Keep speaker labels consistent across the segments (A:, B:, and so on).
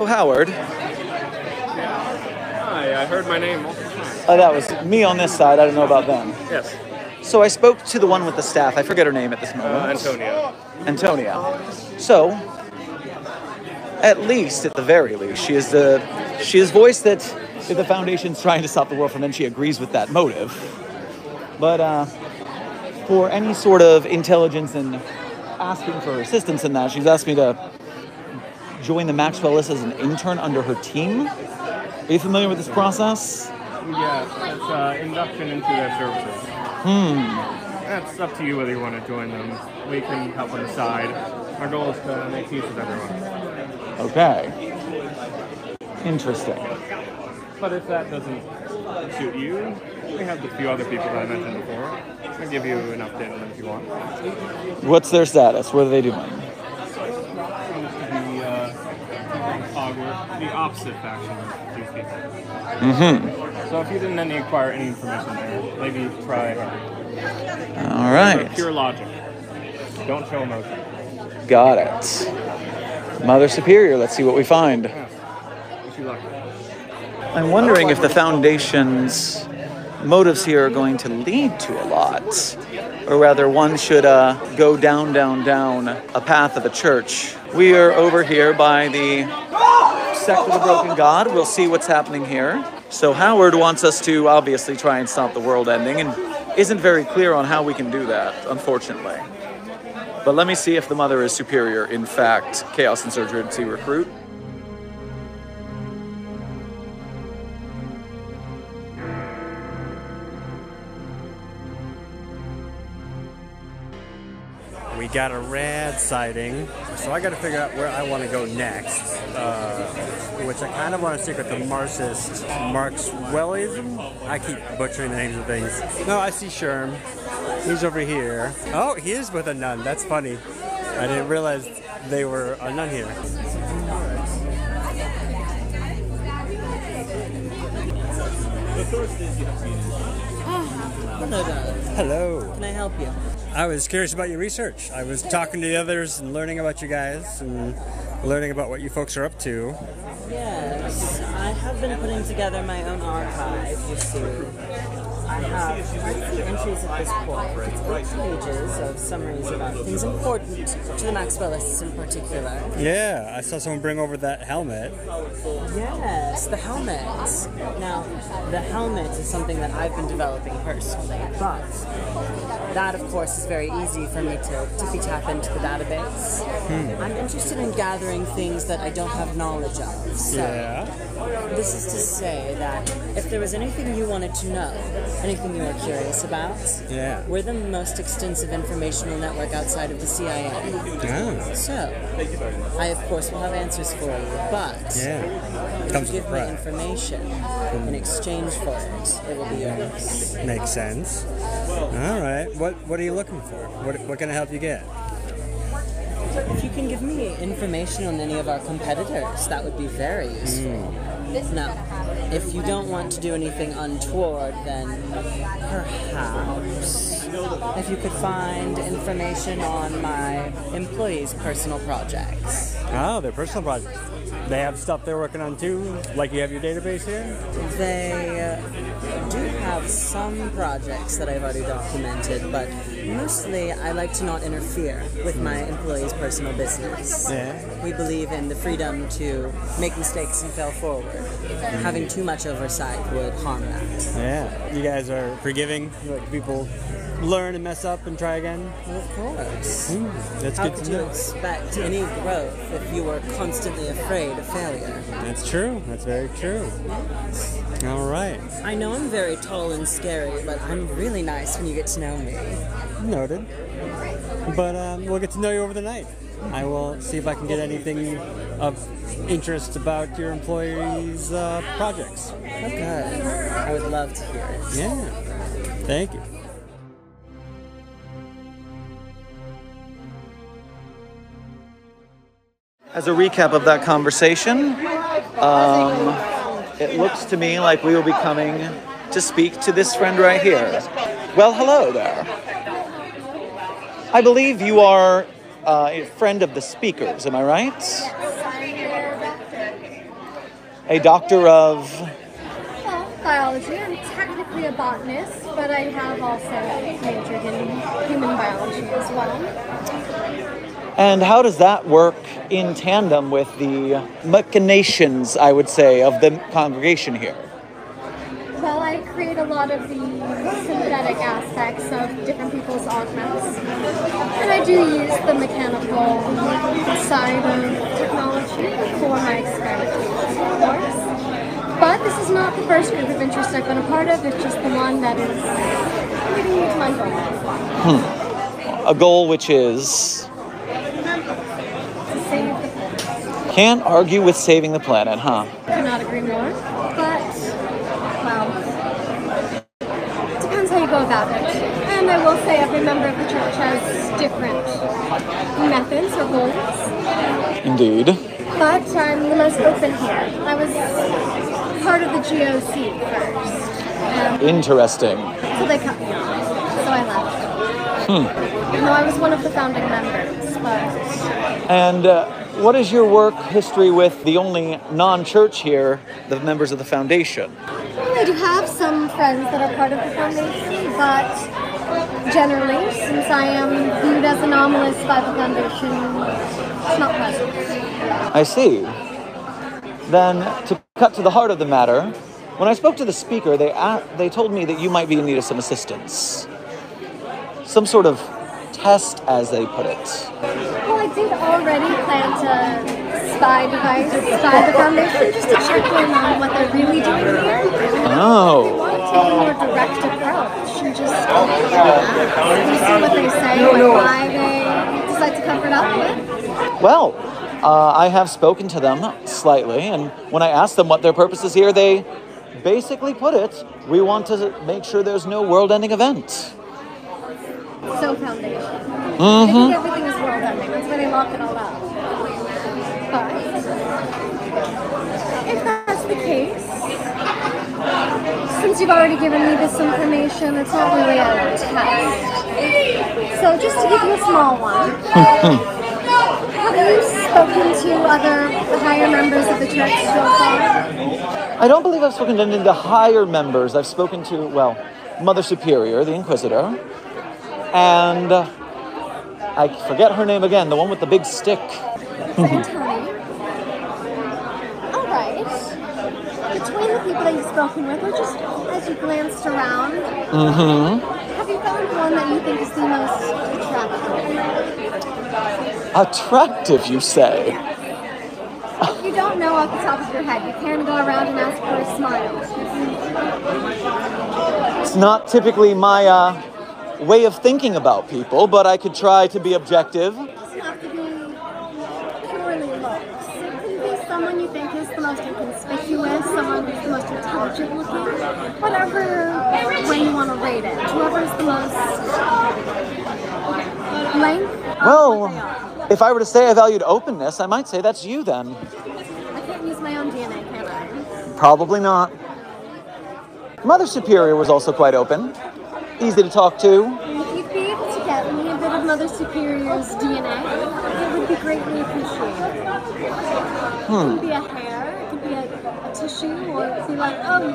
A: Oh, Howard.
B: Hi, I heard my name multiple times.
A: Uh, that was me on this side. I don't know about them.
B: Yes,
A: So I spoke to the one with the staff. I forget her name at this
B: uh,
A: moment.
B: Antonio.
A: Antonia. So, at least, at the very least, she is the she has voiced that if the foundation's trying to stop the world from then she agrees with that motive. But uh, for any sort of intelligence and asking for assistance in that, she's asked me to join the Maxwellists as an intern under her team. Are you familiar with this process?
B: Yes, it's uh, induction into their services. Hmm. That's up to you whether you want to join them. We can help on the side. Our goal is to make peace with everyone.
A: Okay. Interesting.
B: But if that doesn't suit you, we have the few other people that I mentioned before. I'll give you an update on them if you want.
A: What's their status? What are they doing?
B: The, uh, Augur, the opposite faction of these people.
A: Mm-hmm.
B: So if you didn't acquire any information there, maybe try
A: All right.
B: pure logic. Don't show emotion.
A: Got it. Mother Superior, let's see what we find. I'm wondering if the Foundation's motives here are going to lead to a lot. Or rather, one should uh, go down, down, down a path of a church. We are over here by the sect of the broken god. We'll see what's happening here. So, Howard wants us to obviously try and stop the world ending and isn't very clear on how we can do that, unfortunately. But let me see if the Mother is superior, in fact, Chaos and Insurgency recruit.
C: We got a rad sighting, so I got to figure out where I want to go next. Uh, which I kind of want to stick with the Marxist Marxwellism. I keep butchering the names of things. No, I see Sherm. He's over here. Oh, he is with a nun. That's funny. I didn't realize they were a nun here.
D: Hello, darling.
C: Hello.
D: Can I help you?
C: I was curious about your research. I was talking to the others and learning about you guys and learning about what you folks are up to.
D: Yes, I have been putting together my own archive, you see. I have quite a few entries at this point. It's eight pages of summaries about things important to the Maxwellists in particular.
C: Yeah, I saw someone bring over that helmet.
D: Yes, the helmet. Now, the helmet is something that I've been developing personally, but that, of course, is very easy for me to tippy tap into the database. Hmm. I'm interested in gathering things that I don't have knowledge of. So,
C: Yeah.
D: this is to say that if there was anything you wanted to know, anything you were curious about,
C: Yeah.
D: we're the most extensive informational network outside of the CIA.
C: Oh,
D: So, I of course will have answers for you, but
C: yeah.
D: if
C: Comes
D: you give me information in exchange for it, it will be yours.
C: Makes sense. All right. What What are you looking for? What What can I help you get?
D: If you can give me information on any of our competitors, that would be very useful. Hmm. Now, if you don't want to do anything untoward, then perhaps if you could find information on my employees' personal projects.
C: Oh, their personal projects. They have stuff they're working on too, like you have your database here.
D: They do have some projects that I've already documented, but mostly I like to not interfere with my employees' personal business.
C: Yeah.
D: We believe in the freedom to make mistakes and fail forward. Having too much oversight would harm that.
C: Yeah. You guys are forgiving. Let people learn and mess up and try again.
D: Of course.
C: That's
D: How
C: good
D: could you
C: know.
D: expect any growth if you were constantly afraid of failure?
C: That's true. That's very true. All right.
D: I know I'm very tall and scary, but I'm really nice when you get to know me.
C: Noted. But um, we'll get to know you over the night. I will see if I can get anything of interest about your employees' uh, projects.
D: Okay. I would love to hear it.
C: Yeah. Thank you.
A: As a recap of that conversation, um, it looks to me like we will be coming to speak to this friend right here. Well, hello there. I believe you are uh, a friend of the speakers, am I right? a doctor of.
E: Well, biology. I'm technically a botanist, but I have also majored in human biology as well.
A: And how does that work in tandem with the machinations, I would say, of the congregation here?
E: Well, I create a lot of the synthetic aspects of different people's augments. And I do use the mechanical side of technology for my experiments, of course. But this is not the first group of interest I've been a part of, it's just the one that is leading me to my goal. Hmm.
A: A goal which is.
E: To save the planet.
A: Can't argue with saving the planet, huh?
E: Could not agree more. But, well, depends how you go about it. And I will say every member of the church has different methods or goals.
A: Indeed.
E: But I'm the most open here. I was part of the GOC first. Um,
A: Interesting.
E: so they cut me off. So I left. Even though I was one of the founding members, but
A: And uh, what is your work history with the only non church here, the members of the foundation?
E: I do have some friends that are part of the foundation, but generally, since I am viewed as anomalous by the foundation, it's not present.
A: I see. Then, to cut to the heart of the matter, when I spoke to the speaker, they, they told me that you might be in need of some assistance. Some sort of test, as they put it.
E: Well, already plant a spy device by the foundation just to check in on what they're really doing here. I
A: Oh,
E: want to take a more direct approach and just you see what they say, like why they decide to cover it up with.
A: well, uh, I have spoken to them slightly, and when I asked them what their purpose is here, they basically put it we want to make sure there's no world ending event.
E: So foundation. They everything is. That's why they lock it all up. But if that's the case, since you've already given me this information, it's not really a test. So just to give you a small one. Have you spoken to other higher members of the church so far?
A: I don't believe I've spoken to any of the higher members. I've spoken to, well, Mother Superior, the Inquisitor, and I forget her name again, the one with the big stick.
E: All right. Between the people that you've spoken with, or just as you glanced around, have you found the one that you think is the most attractive?
A: Attractive, you say?
E: If you don't know off the top of your head, you can go around and ask for a smile.
A: It's not typically my uh, way of thinking about people, but I could try to be objective.
E: It doesn't have to be purely looks. It can be someone you think is the most inconspicuous, someone who's the most intelligent looking, whatever way you want to rate it. Whoever's the most blank. of what they
A: Well, if I were to say I valued openness, I might say that's you then.
E: I can't use my own DNA, can I?
A: Probably not. Mother Superior was also quite open, easy to talk to.
E: If you'd be able to get me a bit of Mother Superior's DNA, it would be greatly appreciated. It could be a hair, it could be a, a tissue, or it could be like, oh,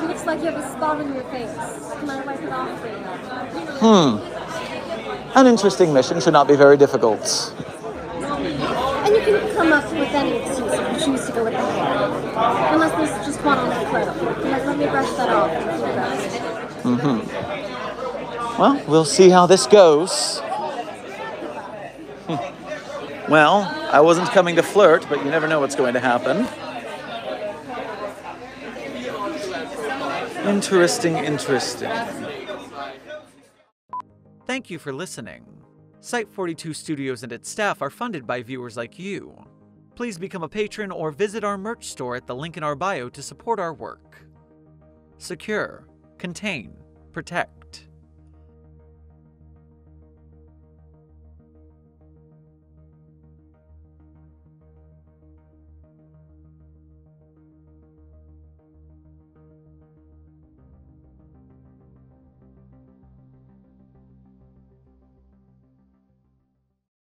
E: it looks like you have a spot on your face. Can I wipe it off for you? Hmm.
A: An interesting mission should not be very difficult.
E: And you can come up with any excuse if you choose to go with the hair. Unless there's just one on the clip. Like, let me brush that off. It.
A: Well, we'll see how this goes. Hmm. well, I wasn't coming to flirt, but you never know what's going to happen. Interesting, interesting. Thank you for listening. Site 42 Studios and its staff are funded by viewers like you. Please become a patron or visit our merch store at the link in our bio to support our work. Secure, contain, protect.